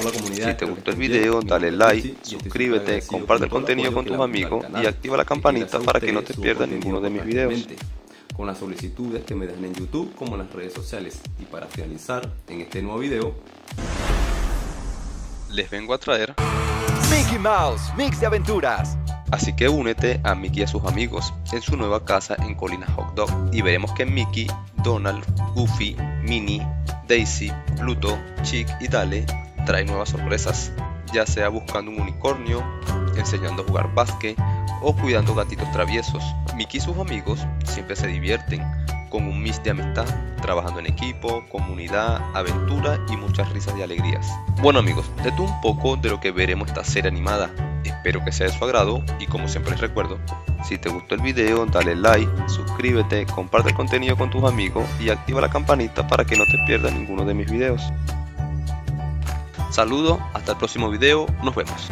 Si te gustó el video, dale like, suscríbete, comparte el contenido con tus amigos y activa la campanita para que no te pierdas ninguno de mis videos. Con las solicitudes que me dejan en YouTube como en las redes sociales. Y para finalizar en este nuevo video, les vengo a traer Mickey Mouse, Mix de Aventuras. Así que únete a Mickey y a sus amigos en su nueva casa en Colina Hot Dog y veremos que Mickey, Donald, Goofy, Minnie, Daisy, Pluto, Chick y Dale traen nuevas sorpresas, ya sea buscando un unicornio, enseñando a jugar básquet o cuidando gatitos traviesos. Mickey y sus amigos siempre se divierten con un mix de amistad, trabajando en equipo, comunidad, aventura y muchas risas y alegrías. Bueno amigos, esto un poco de lo que veremos esta serie animada. Espero que sea de su agrado y como siempre les recuerdo, si te gustó el video dale like, suscríbete, comparte el contenido con tus amigos y activa la campanita para que no te pierdas ninguno de mis videos. Saludos, hasta el próximo video, nos vemos.